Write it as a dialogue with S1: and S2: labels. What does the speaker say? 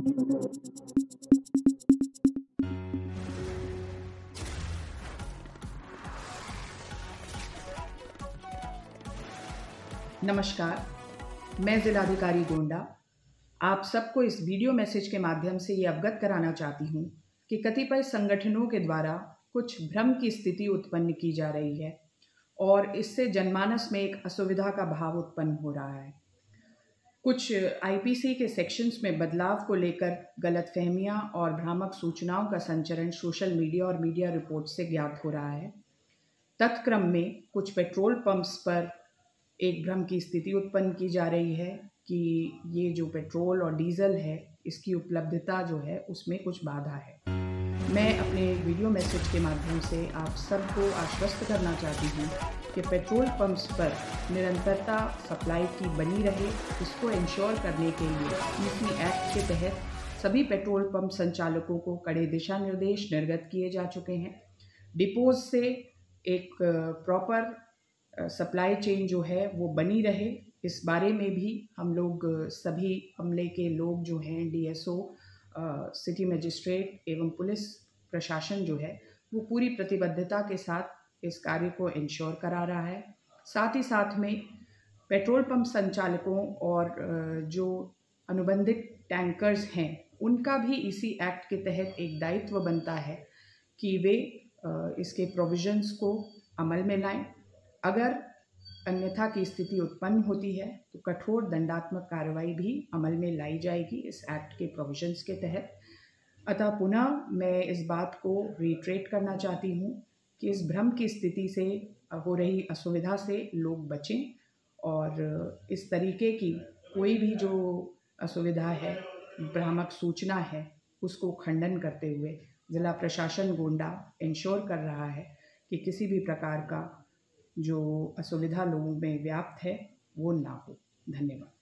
S1: नमस्कार, मैं ज़िलाधिकारी गोंडा। आप सबको इस वीडियो मैसेज के माध्यम से ये अवगत कराना चाहती हूँ कि कतिपय संगठनों के द्वारा कुछ भ्रम की स्थिति उत्पन्न की जा रही है और इससे जनमानस में एक असुविधा का भाव उत्पन्न हो रहा है। कुछ आईपीसी के सेक्शंस में बदलाव को लेकर गलतफहमियाँ और भ्रामक सूचनाओं का संचरण सोशल मीडिया और मीडिया रिपोर्ट से ज्ञात हो रहा है। तत्क्रम में कुछ पेट्रोल पंप्स पर एक भ्रम की स्थिति उत्पन्न की जा रही है कि ये जो पेट्रोल और डीजल है, इसकी उपलब्धता जो है, उसमें कुछ बाधा है। मैं अपने वीडियो मैसेज के माध्यम से आप सबको आश्वस्त करना चाहती हूँ कि पेट्रोल पंप्स पर निरंतरता सप्लाई की बनी रहे, इसको इंश्योर करने के लिए इसी एक्ट के तहत सभी पेट्रोल पंप संचालकों को कड़े दिशा निर्देश निर्गत किए जा चुके हैं। डिपोज से एक प्रॉपर सप्लाई चेन जो है, वो बनी रहे। इस बारे में भी हम लोग सभी अमले के लोग जो हैं डीएसओ सिटी मजिस्ट्रेट एवं पुलिस प्रशासन जो है, वो पूरी प्रतिबद्धता के साथ इस कार्य को इंश्योर करा रहा है। साथ ही साथ में पेट्रोल पंप संचालकों और जो अनुबंधित टैंकर्स हैं, उनका भी इसी एक्ट के तहत एक दायित्व बनता है कि वे इसके प्रोविजंस को अमल में लाएँ। अगर अन्यथा की स्थिति उत्पन्न होती है तो कठोर दंडात्मक कार्रवाई भी अमल में लाई जाएगी इस एक्ट के प्रोविजंस के तहत। अतः पुनः मैं इस बात को रिट्रेट करना चाहती हूँ कि इस भ्रम की स्थिति से, हो रही असुविधा से लोग बचें और इस तरीके की कोई भी जो असुविधा है, भ्रामक सूचना है, उसको खंडन करते हुए ज़िला प्रशासन गोंडा इंश्योर कर रहा है कि किसी भी प्रकार का जो असुविधा लोगों में व्याप्त है, वो ना हो। धन्यवाद।